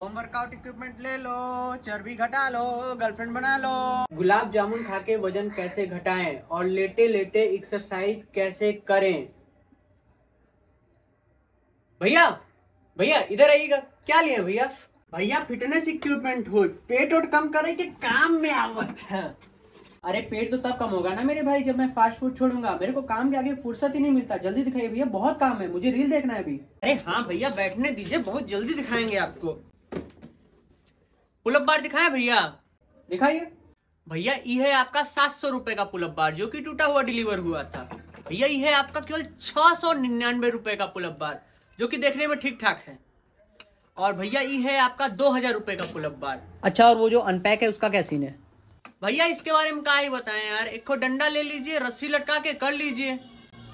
Home workout equipment ले लो चर्बी घटा लो गर्लफ्रेंड बना लो। गुलाब जामुन खा के वज़न कैसे घटाएँ और लेटे लेटे एक्सरसाइज कैसे करें? भैया भैया इधर आइएगा। क्या लिए भैया? भैया फिटनेस इक्विपमेंट हो पेट वोट कम करे के काम में आवत। है अरे पेट तो तब कम होगा ना मेरे भाई जब मैं फास्ट फ़ूड छोड़ूँगा। मेरे को काम के आगे फुर्सत ही नहीं मिलता। जल्दी दिखाइए भैया बहुत काम है मुझे रील देखना है अभी। अरे हाँ भैया बैठने दीजिए बहुत जल्दी दिखाएँगे आपको। पुलअप बार दिखाएँ भैया? दिखाइए। भैया ये है आपका सात सौ रुपए का पुलअप बार जो कि टूटा हुआ डिलीवर हुआ था। भैया ये है आपका केवल छह सौ निन्यानवे रुपए का पुलअप बार जो कि देखने में ठीक ठाक है। और भैया ये है आपका दो हज़ार रुपए का पुलअप बार। अच्छा और वो जो अनपैक है उसका क्या सीन है? भैया इसके बारे में क्या ही बताएँ यार? एक डंडा ले लीजिए रस्सी लटका के कर लीजिए।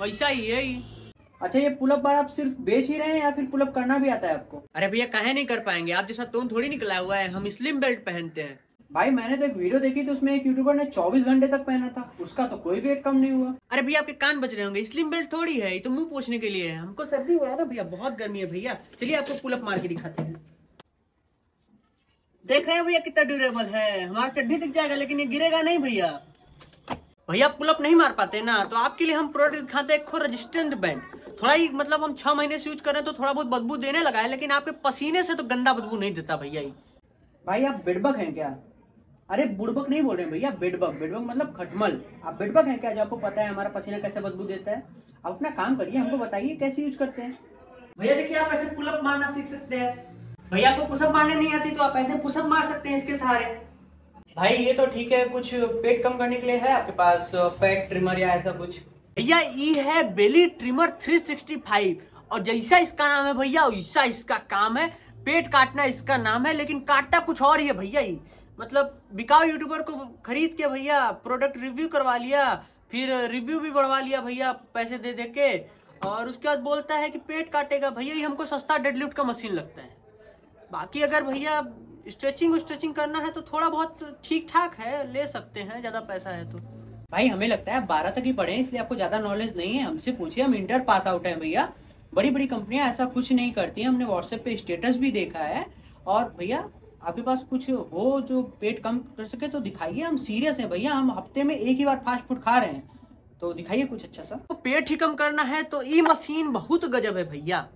वैसा ही है ही अच्छा ये पुलअप बार आप सिर्फ़ बेच ही रहे हैं या फिर पुलअप करना भी आता है आपको? अरे भैया कहे नहीं कर पाएँगे? आप जैसा टोन थोड़ी निकला हुआ है हम स्लिम बेल्ट पहनते हैं। भाई मैंने तो एक वीडियो देखी थी उसमें एक यूट्यूबर ने 24 घंटे तक पहना था। उसका तो कोई वेट कम नहीं हुआ। अरे भैया आपके कान बच रहे होंगे। स्लिम बेल्ट थोड़ी है ये तो मुँह पोछने के लिए है। हमको सर्दी हुआ है ना भैया बहुत गर्मी है भैया। चलिए आपको पुलअप मार के दिखाते हैं। देख रहे हैं भैया कितना ड्यूरेबल है। हमारा चड्डी दिख जाएगा लेकिन ये गिरेगा नहीं भैया। भैया पुलअप नहीं मार पाते ना तो आपके लिए हम प्रोडक्ट दिखाते हैं रेजिस्टेंट बैंड थोड़ा ही मतलब हम छह महीने से यूज़ करें तो थोड़ा बहुत बदबू देने लगा है लेकिन आपके पसीने से तो गंदा बदबू नहीं देता भैया ही भाई आप बेडबग हैं क्या? अरे बुड़बक नहीं बोल रहे भैया बेडबग। बेडबग मतलब खटमल। आप बेडबग हैं क्या? जो आपको पता है हमारा पसीना कैसे बदबू देता है। आप अपना काम करिए हमको बताइए कैसे यूज़ करते हैं। भैया देखिए आप ऐसे पुलअप मारना सीख सकते हैं। भैया आपको पुशअप मारने नहीं आती तो आप ऐसे पुशअप मार सकते हैं इसके सहारे। भाई ये तो ठीक है कुछ पेट कम करने के लिए है आपके पास फैट ट्रिमर या ऐसा कुछ? भैया ये है बेली ट्रिमर 365 और जैसा इसका नाम है भैया, वैसा इसका काम है। पेट काटना इसका नाम है, लेकिन काटता कुछ और ही है भैया ये। मतलब बिकाऊ यूट्यूबर को खरीद के भैया प्रोडक्ट रिव्यू करवा लिया, फिर रिव्यू भी बढ़वा लिया भैया, पैसे दे दे के। और उसके बाद बोलता है कि पेट काटेगा। भैया, ये हमको सस्ता डेडलिफ्ट का मशीन लगता है। बाकी अगर भैया स्ट्रेचिंग स्ट्रेचिंग करना है तो थोड़ा बहुत ठीक ठाक है, ले सकते हैं, ज़्यादा पैसा है तो। भाई, हमें लगता है बारह तक ही पढ़े इसलिए आपको ज़्यादा नॉलेज नहीं है। हमसे पूछिए, हम इंटर पास आउट हैं भैया। बड़ी बड़ी कंपनियाँ ऐसा कुछ नहीं करती हमने व्हाट्सएप पे स्टेटस भी देखा है। और भैया, आपके पास कुछ हो जो पेट कम कर सके तो दिखाइए। हम सीरियस हैं भैया। हम हफ़्ते में एक ही बार फास्ट फ़ूड खा रहे हैं। तो दिखाइए कुछ अच्छा सा। तो पेट ही कम करना है तो ई मशीन बहुत गजब है भैया।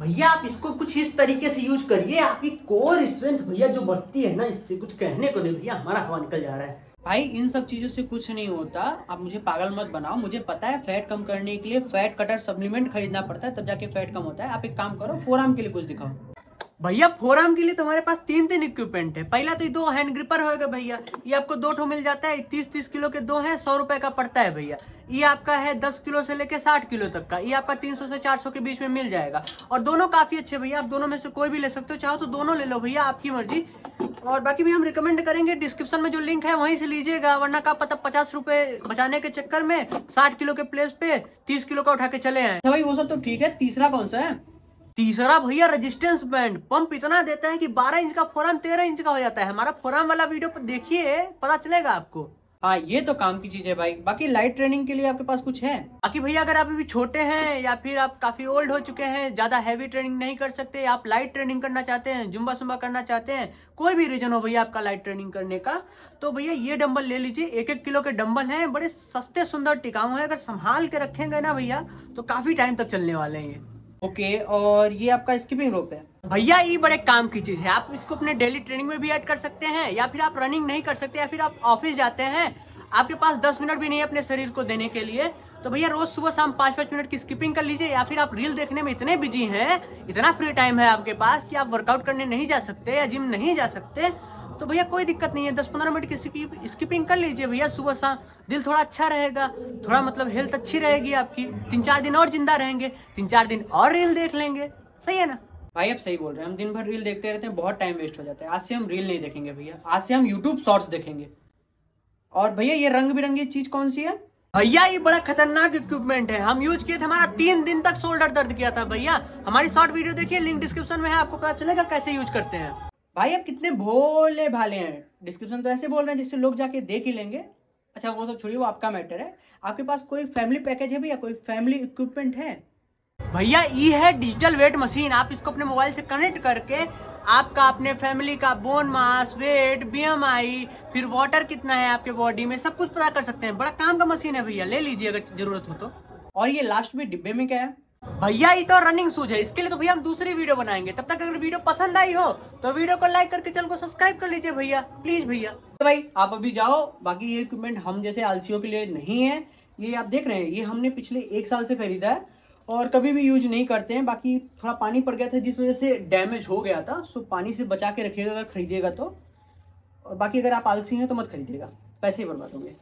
भैया, आप इसको कुछ इस तरीके से यूज़ करिए, आपकी कोर स्ट्रेंथ भैया जो बढ़ती है ना, इससे कुछ कहने को नहीं भैया, हमारा हवा निकल जा रहा है। भाई, इन सब चीज़ों से कुछ नहीं होता। आप मुझे पागल मत बनाओ। मुझे पता है फैट कम करने के लिए फैट कटर सप्लीमेंट खरीदना पड़ता है, तब जाके फैट कम होता है। आप एक काम करो फोर के लिए कुछ दिखाओ। भैया फोर आर्म के लिए तो हमारे पास तीन तीन इक्विपमेंट है। पहला तो ये दो हैंड ग्रिपर होगा भैया। ये आपको दो ठो मिल जाता है। तीस तीस किलो के दो है, सौ रुपए का पड़ता है भैया। ये आपका है दस किलो से लेके साठ किलो तक का। ये आपका तीन सौ से चार सौ के बीच में मिल जाएगा। और दोनों काफ़ी अच्छे भैया। आप दोनों में से कोई भी ले सकते हो। चाहो तो दोनों ले लो भैया, आपकी मर्ज़ी। और बाकी भी हम रिकमेंड करेंगे डिस्क्रिप्शन में जो लिंक है वहीं से लीजिएगा, वरना का पता पचास रुपए बचाने के चक्कर में साठ किलो के प्लेस पे तीस किलो का उठा के चले हैं भाई, वो सब तो ठीक है। तीसरा कौन सा है? तीसरा भैया रेजिस्टेंस बैंड पंप इतना देता है कि 12 इंच का फोरम 13 इंच का हो जाता है। हमारा फोरम वाला वीडियो पर देखिए पता चलेगा आपको। हाँ ये तो काम की चीज़ है भाई। बाकी लाइट ट्रेनिंग के लिए आपके पास कुछ है? बाकी भैया अगर आप अभी छोटे हैं या फिर आप काफ़ी ओल्ड हो चुके हैं ज़्यादा हैवी ट्रेनिंग नहीं कर सकते आप लाइट ट्रेनिंग करना चाहते हैं जुम्बा सुम्बा करना चाहते हैं कोई भी रीजन हो भैया आपका लाइट ट्रेनिंग करने का तो भैया ये डम्बल ले लीजिए। एक एक किलो के डम्बल है बड़े सस्ते सुंदर टिकाऊ है। अगर संभाल के रखेंगे ना भैया तो काफ़ी टाइम तक चलने वाले हैं ओके, और ये आपका स्किपिंग रोप है। भैया, ये बड़े काम की चीज़ है। आप इसको अपने डेली ट्रेनिंग में भी ऐड कर सकते हैं, या फिर आप रनिंग नहीं कर सकते, या फिर आप ऑफ़िस जाते हैं। आपके पास 10 मिनट भी नहीं है अपने शरीर को देने के लिए। तो भैया, रोज सुबह शाम पाँच पाँच मिनट की स्किपिंग कर लीजिए, या फिर आप रील देखने में इतने बिज़ी हैं, इतना फ्री टाइम है आपके पास कि आप वर्कआउट करने नहीं जा सकते या जिम नहीं जा सकते। तो भैया कोई दिक्कत नहीं है दस पंद्रह मिनट की स्किपिंग कर लीजिए भैया सुबह शाम दिल थोड़ा अच्छा रहेगा थोड़ा मतलब हेल्थ अच्छी रहेगी आपकी तीन चार दिन और ज़िंदा रहेंगे तीन चार दिन और रील देख लेंगे सही है ना? भाई अब सही बोल रहे हैं हम दिन भर रील देखते रहते हैं बहुत टाइम वेस्ट हो जाता है आज से हम रील नहीं देखेंगे भैया आज से हम यूट्यूब शॉर्ट्स देखेंगे। और भैया ये रंग बिरंगी चीज़ कौन सी है? भैया ये बड़ा खतरनाक इक्विपमेंट है हम यूज़ किए थे हमारा तीन दिन तक शोल्डर दर्द किया था भैया हमारी शॉर्ट वीडियो देखिए लिंक डिस्क्रिप्शन में है आपको पता चलेगा कैसे यूज़ करते हैं। भाई आप कितने भोले भाले हैं। डिस्क्रिप्शन तो ऐसे बोल रहे हैं जिससे लोग जाके देख ही लेंगे। अच्छा वो सब छोड़िए वो आपका मैटर है। आपके पास कोई फैमिली पैकेज है भैया? कोई फैमिली इक्विपमेंट है? भैया ये है डिजिटल वेट मशीन आप इसको अपने मोबाइल से कनेक्ट करके आपका अपने फैमिली का बोन मास वेट बीएमआई फिर वाटर कितना है आपके बॉडी में सब कुछ पता कर सकते हैं। बड़ा काम का मशीन है भैया। ले लीजिए अगर ज़रूरत हो तो। और ये लास्ट में डिब्बे में क्या है? भैया, ये तो रनिंग शूज़ है। इसके लिए तो भैया हम दूसरी वीडियो बनाएँगे। तब तक अगर वीडियो पसंद आई हो तो वीडियो को लाइक करके चैनल को सब्सक्राइब कर लीजिए भैया। प्लीज़ भैया। तो भाई, आप अभी जाओ। बाकी ये इक्विपमेंट हम जैसे आलसियों के लिए नहीं है। ये आप देख रहे हैं, ये हमने पिछले एक साल से खरीदा है और कभी भी यूज़ नहीं करते हैं। बाकी थोड़ा पानी पड़ गया था, जिस वजह से डैमेज हो गया था सो पानी से बचा के रखिएगा अगर खरीदिएगा तो। और बाकी अगर आप आलसी हैं तो मत खरीदिएगा। पैसे ही बर्बाद होंगे।